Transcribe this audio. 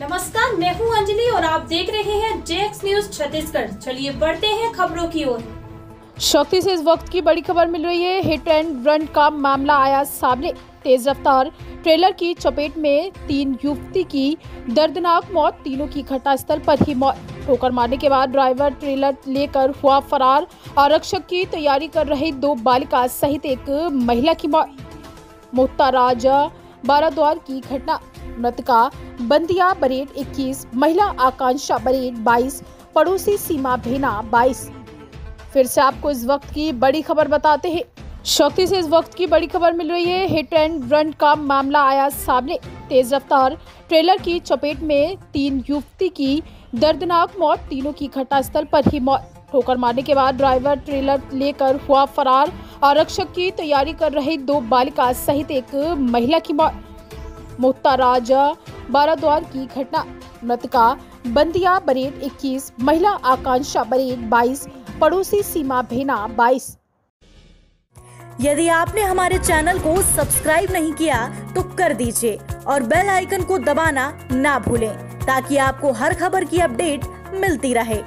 नमस्कार, मैं हूँ अंजलि और आप देख रहे हैं जेएक्स न्यूज़ छत्तीसगढ़। चलिए बढ़ते हैं खबरों की ओर। शक्ति से इस वक्त की बड़ी खबर मिल रही है। हिट एंड रन का मामला आया सामने। तेज रफ्तार। ट्रेलर की चपेट में तीन युवती की दर्दनाक मौत। तीनों की घटनास्थल पर ही मौत। ठोकर मारने के बाद ड्राइवर ट्रेलर लेकर हुआ फरार। आरक्षक की तैयारी कर रही दो बालिका सहित एक महिला की मौत। मुक्ताराज बाराद्वार की घटना। मृतका बंदिया बरेट 21 महिला आकांक्षा बरेट 22 पड़ोसी सीमा भेना 22 फिर से आपको इस वक्त की बड़ी खबर बताते हैं। शक्ति से इस वक्त की बड़ी खबर मिल रही है। हिट एंड रन का मामला आया सामने। तेज रफ्तार ट्रेलर की चपेट में तीन युवती की दर्दनाक मौत। तीनों की घटनास्थल पर ही मौत। ठोकर मारने के बाद ड्राइवर ट्रेलर लेकर हुआ फरार। आरक्षक की तैयारी कर रही दो बालिका सहित एक महिला की मौत। मुक्ताराज बाराद्वार की घटना। मृतका बंदिया बरेट 21 महिला आकांक्षा बरेट 22 पड़ोसी सीमा भेना 22 यदि आपने हमारे चैनल को सब्सक्राइब नहीं किया तो कर दीजिए और बेल आइकन को दबाना ना भूलें, ताकि आपको हर खबर की अपडेट मिलती रहे।